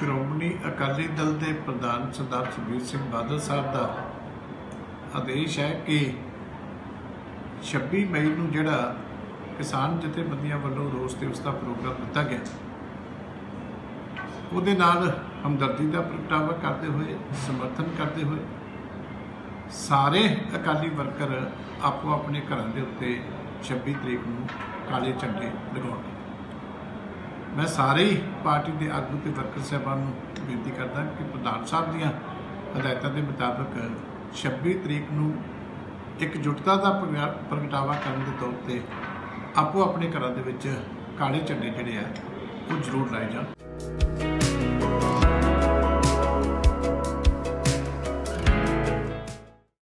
ਸ਼੍ਰੋਮਣੀ ਅਕਾਲੀ ਦਲ ਦੇ ਪ੍ਰਧਾਨ ਸਰਦਾਰ ਸੁਖਬੀਰ ਸਿੰਘ ਬਾਦਲ ਸਾਹਿਬ ਦਾ ਆਦੇਸ਼ ਹੈ ਕਿ 26 ਮਈ ਨੂੰ ਜਿਹੜਾ ਕਿਸਾਨ ਜਥੇਬੰਦੀਆਂ ਵੱਲੋਂ ਰੋਸ ਤੇ ਉਸ ਦਾ ਪ੍ਰੋਗਰਾਮ ਦਿੱਤਾ ਗਿਆ, ਉਹਦੇ ਨਾਲ ਹਮਦਰਦੀ ਦਾ ਪ੍ਰਗਟਾਵਾ ਕਰਦੇ ਹੋਏ, ਸਮਰਥਨ ਕਰਦੇ ਹੋਏ ਸਾਰੇ ਅਕਾਲੀ ਵਰਕਰ ਆਪੋ ਆਪਣੇ ਘਰਾਂ ਦੇ ਉੱਤੇ 26 ਤਰੀਕ ਨੂੰ ਕਾਲੇ ਝੰਡੇ ਲਗਾਉਣਗੇ। ਮੈਂ ਸਾਰੇ ਹੀ ਪਾਰਟੀ ਦੇ ਆਗੂ ਤੇ ਵਰਕਰ ਸਾਹਿਬਾਨ ਨੂੰ ਬੇਨਤੀ ਕਰਦਾ ਕਿ ਪ੍ਰਧਾਨ ਸਾਹਿਬ ਦੀਆਂ ਹਦਾਇਤਾਂ ਦੇ ਮੁਤਾਬਕ 26 ਤਰੀਕ ਨੂੰ ਇੱਕ ਜੁਟਤਾ ਦਾ ਪ੍ਰਗਟਾ- ਪ੍ਰਗਟਾਵਾ ਕਰਨ ਦੇ ਤੌਰ ਤੇ ਆਪੋ ਆਪਣੇ ਘਰਾਂ ਦੇ ਵਿੱਚ ਕਾਲੇ ਝੰਡੇ ਜਿਹੜੇ ਆ, ਉਹ ਜ਼ਰੂਰ ਲਾਏ ਜਾਣ।